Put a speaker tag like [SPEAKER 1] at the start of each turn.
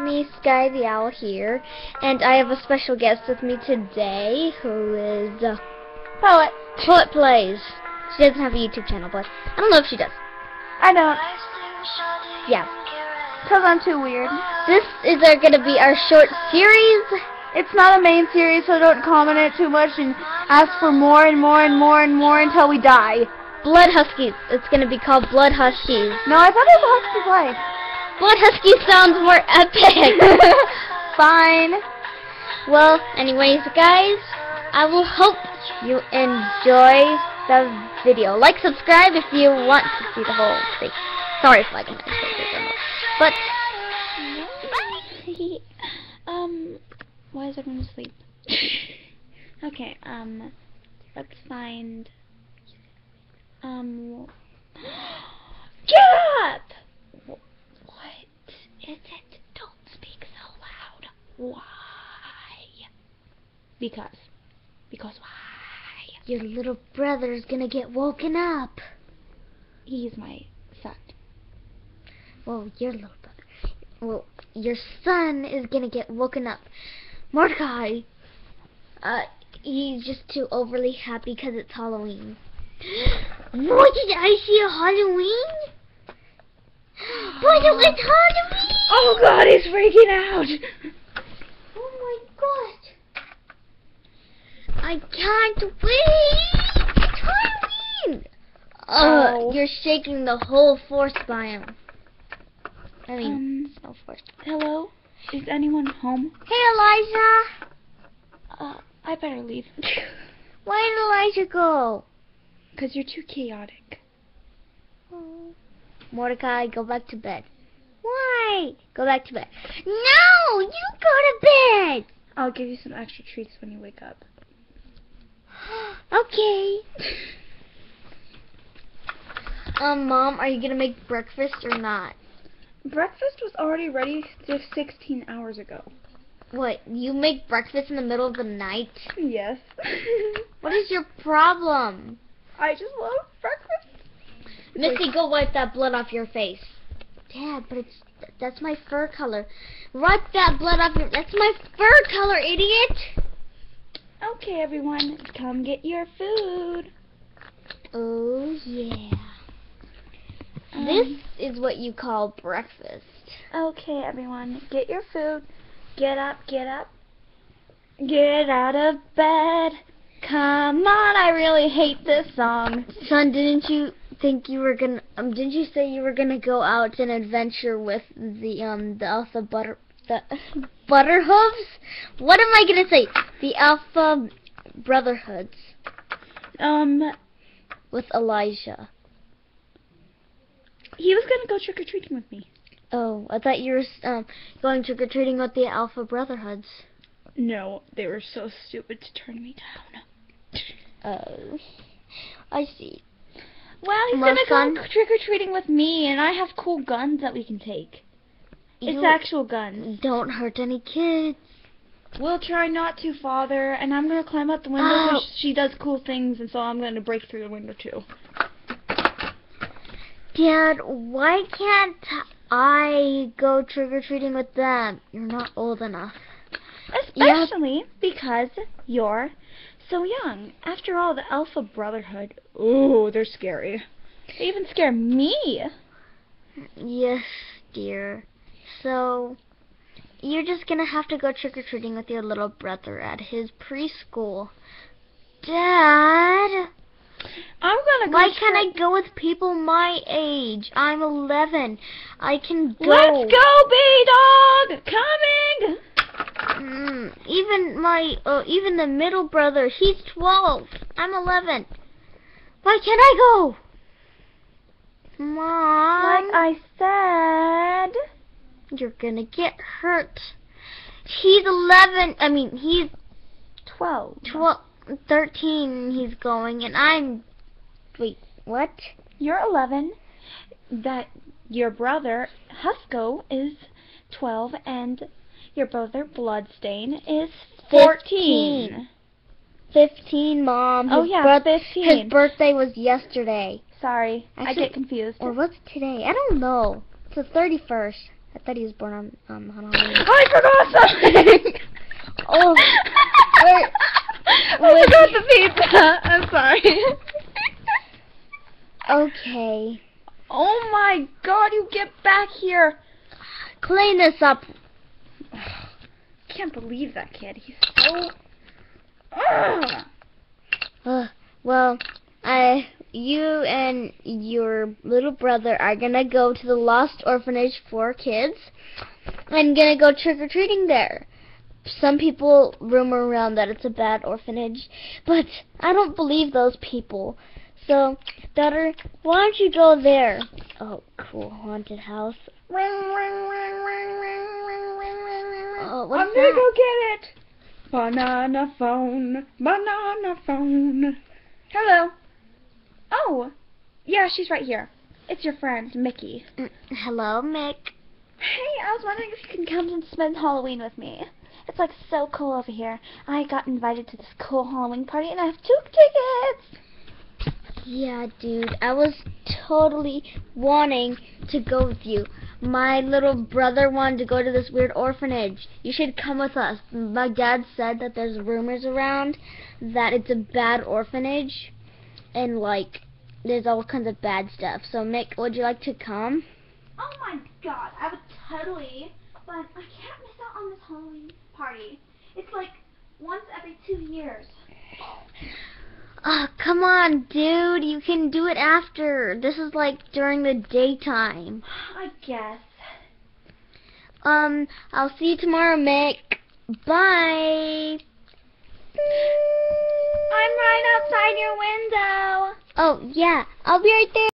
[SPEAKER 1] Sky the Owl here, and I have a special guest with me today who is uh,
[SPEAKER 2] Poet.
[SPEAKER 1] Poet Plays. She doesn't have a YouTube channel, but I don't know if she does.
[SPEAKER 2] I don't.
[SPEAKER 1] Yeah.
[SPEAKER 2] Because I'm too weird.
[SPEAKER 1] This is our, gonna be our short series.
[SPEAKER 2] It's not a main series, so don't comment it too much and ask for more and more and more and more until we die.
[SPEAKER 1] Blood Huskies. It's gonna be called Blood Huskies.
[SPEAKER 2] No, I thought it was Husky Play.
[SPEAKER 1] Blood Huskies sounds more epic.
[SPEAKER 2] Fine.
[SPEAKER 1] well, anyways, guys, I will hope you enjoy the video. Like, subscribe if you want to see the whole thing. Sorry if I can but
[SPEAKER 2] um, why is everyone asleep? okay, um, let's find, um, get up! What is it? Don't speak so loud. Why? Because. Because why?
[SPEAKER 1] your little brother's gonna get woken up.
[SPEAKER 2] He's my son.
[SPEAKER 1] Well, your little brother. Well, your son is gonna get woken up. Mordecai, uh, he's just too overly happy because it's Halloween. What did I see a Halloween? But it was Halloween!
[SPEAKER 2] Oh god, he's freaking out!
[SPEAKER 1] Oh my god! I can't wait! Uh,
[SPEAKER 2] Oh.
[SPEAKER 1] you're shaking the whole force biome. I mean,
[SPEAKER 2] Um,
[SPEAKER 1] force.
[SPEAKER 2] hello? Is anyone home?
[SPEAKER 1] Hey, Elijah!
[SPEAKER 2] Uh, I better leave.
[SPEAKER 1] Why did Elijah go?
[SPEAKER 2] Because you're too chaotic.
[SPEAKER 1] Oh. Mordecai, go back to bed. Why? Go back to bed. No! You go to bed!
[SPEAKER 2] I'll give you some extra treats when you wake up.
[SPEAKER 1] Okay. Um, Mom, are you gonna make breakfast or not?
[SPEAKER 2] Breakfast was already ready just 16 hours ago.
[SPEAKER 1] What, you make breakfast in the middle of the night?
[SPEAKER 2] Yes.
[SPEAKER 1] What is your problem?
[SPEAKER 2] I just love breakfast.
[SPEAKER 1] Missy, go wipe that blood off your face. Dad, but it's that's my fur color. Wipe that blood off your. That's my fur color, idiot.
[SPEAKER 2] Okay, everyone, come get your food.
[SPEAKER 1] Oh yeah.
[SPEAKER 2] Um,
[SPEAKER 1] This is what you call breakfast.
[SPEAKER 2] Okay, everyone, get your food. Get up, get up. Get out of bed. Come on, I really hate this song.
[SPEAKER 1] Son, didn't you think you were gonna? Um, didn't you say you were gonna go out and adventure with the um the alpha butter the butterhooves? What am I gonna say? The alpha brotherhoods
[SPEAKER 2] Um,
[SPEAKER 1] with Elijah.
[SPEAKER 2] he was gonna go trick or treating with me.
[SPEAKER 1] Oh, I thought you were um going trick or treating with the alpha brotherhoods.
[SPEAKER 2] No, they were so stupid to turn me down.
[SPEAKER 1] Oh, I see.
[SPEAKER 2] Well, he's
[SPEAKER 1] Well,
[SPEAKER 2] gonna go trick or treating with me, and I have cool guns that we can take. It's actual guns.
[SPEAKER 1] don't hurt any kids.
[SPEAKER 2] We'll try not to, Father, and I'm gonna climb out the window
[SPEAKER 1] Oh.
[SPEAKER 2] she does cool things, and so I'm gonna break through the window too.
[SPEAKER 1] Dad, why can't I go trick or treating with them? You're not old enough.
[SPEAKER 2] Especially because you're so young. After all, the Alpha Brotherhood, ooh, they're scary. They even scare me.
[SPEAKER 1] Yes, dear. So, you're just gonna have to go trick or treating with your little brother at his preschool. Dad,
[SPEAKER 2] I'm gonna go.
[SPEAKER 1] why can't I go with people my age? I'm 11. I can go.
[SPEAKER 2] Let's go, B Dog! Coming!
[SPEAKER 1] Mm, even my, uh, even the middle brother, he's 12. I'm 11. Why can't I go? Mom,
[SPEAKER 2] Like I said.
[SPEAKER 1] You're gonna get hurt. He's 11. I mean, he's
[SPEAKER 2] 12.
[SPEAKER 1] 12, 13. He's going, and I'm. Wait, what?
[SPEAKER 2] You're 11. That your brother Husko is 12, and your brother Bloodstain is 14.
[SPEAKER 1] 15, Mom.
[SPEAKER 2] Oh yeah, 15.
[SPEAKER 1] His birthday was yesterday.
[SPEAKER 2] Sorry, I get confused.
[SPEAKER 1] Or what's today? I don't know. It's the 31st. I thought he was born on um on Halloween.
[SPEAKER 2] I forgot something.
[SPEAKER 1] Oh, wait,
[SPEAKER 2] I
[SPEAKER 1] wait.
[SPEAKER 2] forgot the pizza. I'm sorry.
[SPEAKER 1] Okay.
[SPEAKER 2] oh my God! You get back here.
[SPEAKER 1] Clean this up.
[SPEAKER 2] Can't believe that kid. He's so. Ugh.
[SPEAKER 1] Uh, well, I, you and your little brother are gonna go to the Lost Orphanage for kids, and gonna go trick or treating there. Some people rumor around that it's a bad orphanage, but I don't believe those people. So, daughter, why don't you go there? Oh, cool haunted house. Ring ring ring ring ring ring ring ring ring Oh, what's
[SPEAKER 2] I'm gonna
[SPEAKER 1] that?
[SPEAKER 2] go get it. Banana phone, banana phone. Hello. Oh, yeah, she's right here. It's your friend, Mickey.
[SPEAKER 1] Mm, Hello, Mick.
[SPEAKER 2] Hey, I was wondering if you can come and spend Halloween with me. It's like so cool over here. I got invited to this cool Halloween party and I have two tickets.
[SPEAKER 1] Yeah, dude, I was totally wanting to go with you. My little brother wanted to go to this weird orphanage. You should come with us. My dad said that there's rumors around that it's a bad orphanage and like there's all kinds of bad stuff. So Mick, would you like to come?
[SPEAKER 2] Oh my god, I would totally, but I can't miss out on this Halloween party. It's like once every two years.
[SPEAKER 1] Oh, come on, dude. You can do it after. This is like during the daytime.
[SPEAKER 2] I guess.
[SPEAKER 1] Um, I'll see you tomorrow, Mick. Bye.
[SPEAKER 2] I'm right outside your window.
[SPEAKER 1] Oh, yeah. I'll be right there.